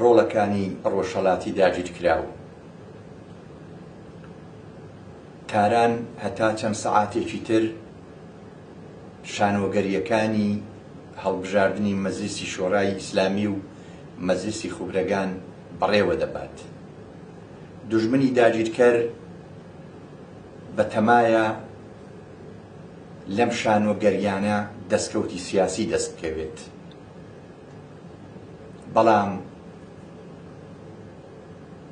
ڕۆڵەکانی ڕۆژهەڵاتی داگیرکراو تاران هەتا چەند سەعاتێکی تر شانۆگەرییەکانی هەڵبژاردنی مەجلیسی شۆرای ئیسلامی و مەجلیسی خوبرەگان بەڕێوە دەبات. دوژمنی داگیرکەر بە تەمایە لەم شانۆگەریانە دەستکەوتی سیاسی دەست بکەوێت. بەڵام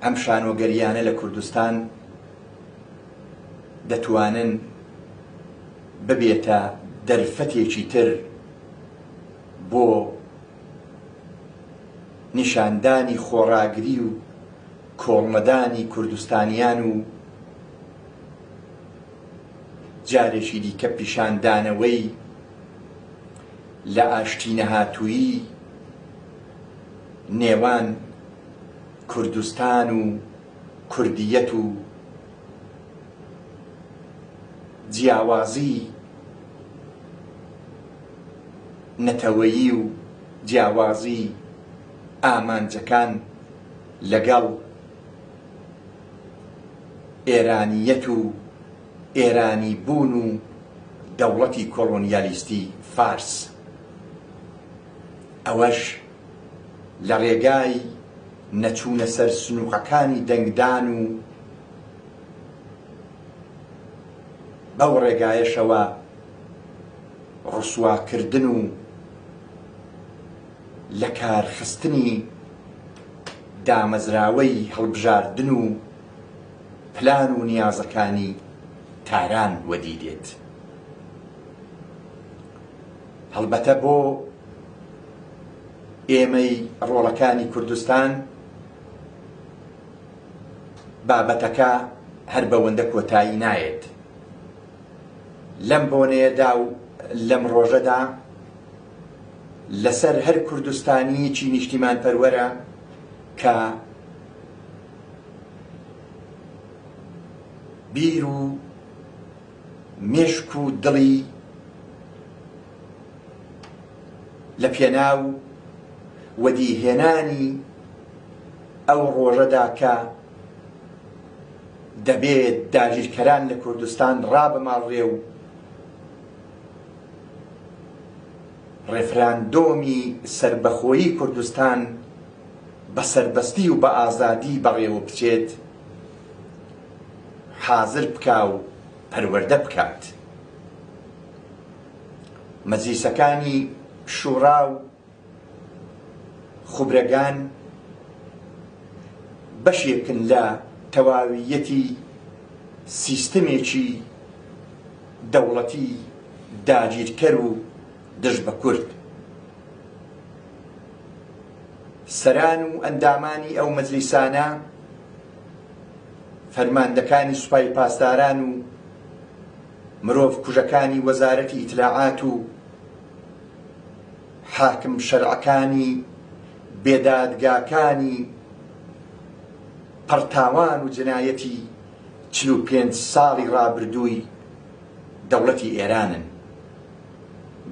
ئەم شانۆگەریانە لە کوردستان دەتوانن ببێتە دەرفەتێکی تر بۆ نیشاندانی خۆڕاگری و کۆڵنەدانی کوردستانیان و جارێکی دیکە پیشاندانەوەی لە ئاشتی نەهاتوویی نێوان کوردستان و کوردییەت و جیاوازی نەتەوەیی و جیاوازی ئامانجەکان لەگەڵ ئێرانییەت و ئێرانی بوون و دەوڵەتی کۆڵۆنیالیستی فارس، ئەوەش لە ڕێگای نەچوونە سەر سنووقەکانی دەنگدان و بەو ڕێگایەشەوە ڕسواکردن و لەکارخستنی دامەزراوەی هەڵبژاردن و پلان و نیازەکانی تاران وەدی دێت. هەڵبەتە بۆ ئێمەی ڕۆڵەکانی کوردستان بابەتەکە هەر بەوەندە کۆتایی نایەت. لەم بۆنەیەدا و لەم ڕۆژەدا لەسەر هەر کوردستانییەکی نیشتیمانپەروەرە کە بیر و مێشک و دڵی لە پێناو وەدیهێنانی ئەو ڕۆژەدا کە دەبێت داگیرکەران لە کوردستان ڕابماڵرێ و ڕێفراندۆمی سربەخۆیی کوردستان بە سەربەستی و بە ئازادی بەڕێوەبچێت، حازر بکا و پەروەردە بکات. مەجلیسەکانی شوڕا و خوبرەگان بەشێکن لە تەواوییەتی سیستمێکی دەوڵەتی داگیرکەر و دژ بە کورد. سەران و ئەندامانی ئەو مەجلیسانە فەرماندەکانی سوپای پاسداران و مرۆڤ کوژەکانی وەزارەتی ئیتلاعات و حاکم شەرعەکانی بێدادگاکانی پڕ تاوان و جنایەتی چل و پێنج ساڵی ڕابردووی دەوڵەتی ئێرانن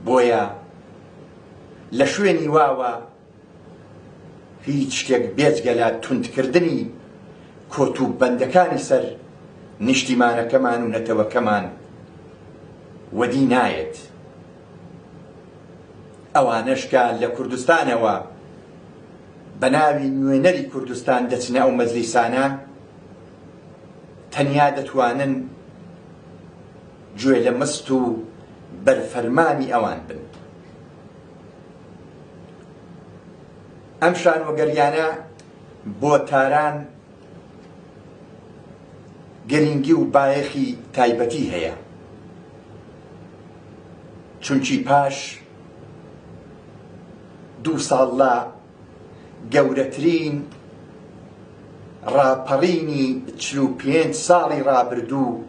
بۆیە لە شوێنی واوە هیچ شتێک بێجگە لە توندکردنی کۆت و بەندەکانی سەر نیشتیمانەکەمان و نەتەوەکەمان وەدی نایەت. ئەوانەش کە لە کوردستانەوە بە ناوی نوێنەری کوردستان دەچنە ئەو مەجلیسانە تەنیا دەتوانن گوێ لە مست و بەر فەرمانی ئەوان بن. ئەم شانۆگەریانە بۆ تاران گرینگی و بایەخی تایبەتی هەیە، چونکی پاش دوو ساڵ لە گەورەترین ڕاپەڕینی چل و پێنج ساڵی ڕابردوو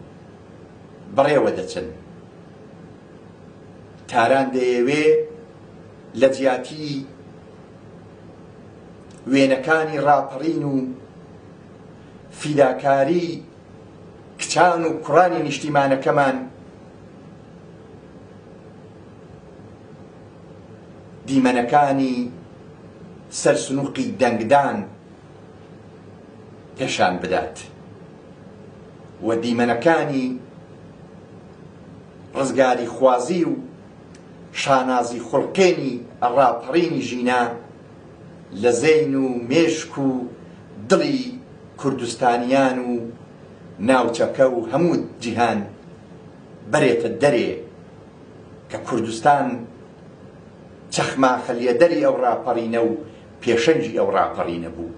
بەڕێوە دەچن. تاران دەیەوێ لە جیاتی وێنەکانی ڕاپەڕین و فیداکاری کچان و کوڕانی نیشتیمانەکەمان دیمەنەکانی سەر سنوقی دەنگدان پێشان بدات و دیمەنەکانی ڕزگاری خوازی و شانازی خوڵقێنی ڕاپەڕینی ژینا لە زەین و مێشک و دڵی کوردستانیان و ناوچەکە و هەموو جیهان بەرێتە دەرێ. کە کوردستان چەخماخە لێدەری ئەو ڕاپەڕینە و پێشەنگی ئەو ڕاپەڕینە بوو.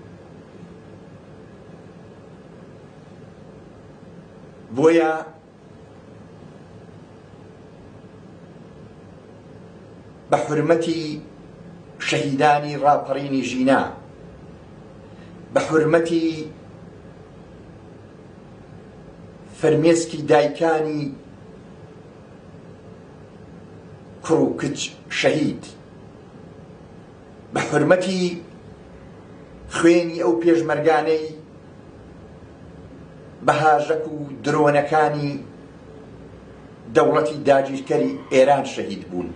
بۆیە بە حورمەتی شەهیدانی ڕاپەڕینی ژینا بە حورمەتی فرمێسکی دایکانی کوڕ و کچ شەهید بە حورمەتی خوێنی ئەو پێشمەرگانەی بە هاژەک و درۆنەکانی دەوڵەتی داگیرکەری ئێران شەهید بوون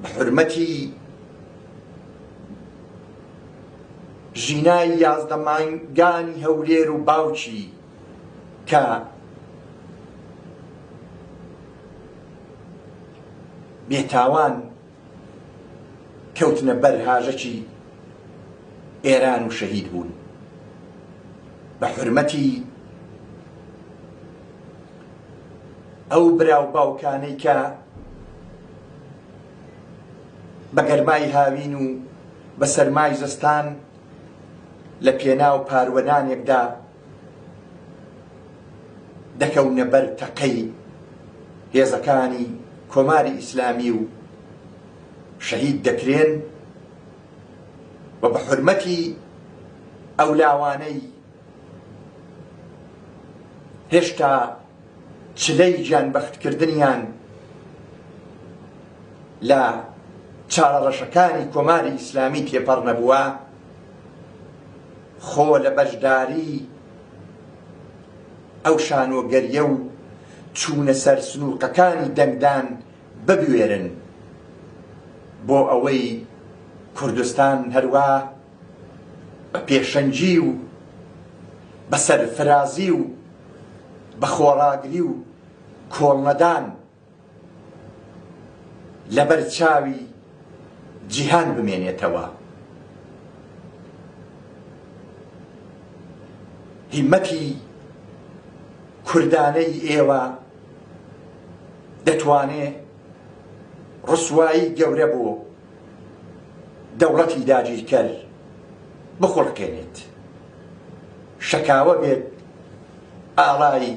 بە حورمەتی ژینای یازدە مانگانی هەولێر و باوکی کە بێتاوان کەوتنە بەر هاژەکی ئێران و شەهید بوون بە حرمەتی ئەو براو باوکانەی کە بە گەرمای هاوین و بە سەرمای زستان لە پێناو پاروەدانێکدا دەکەونە بەر تەقەی هێزەکانی کۆماری ئیسلامی و شەهید دەکرێن و بە حورمەتی ئەو لاوانەی هێشتا چلەی گیانبەختکردنیان لە چارەڕەشەکانی کۆماری ئیسلامی تێپەڕ نەبووە خۆ لە بەشداریی ئەو شانۆگەرییە و چوونە سەر سنووقەکانی دەنگدان ببوێرن بۆ ئەوەی کوردستان هەروا بە پێشەنگی و بە سەرفرازی و بە خۆڕاگری و کۆڵنەدان لەبەرچاوی جیهان بمێنێتەوە. هیمەتی کوردانەی ئێوە دەتوانێ ڕسوایی گەورە بۆ دەوڵەتی داگیرکەر بخوڵقێنێت، شەکاوە بێت ئاڵای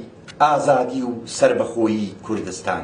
ئازادی و سەربەخۆیی کوردستان.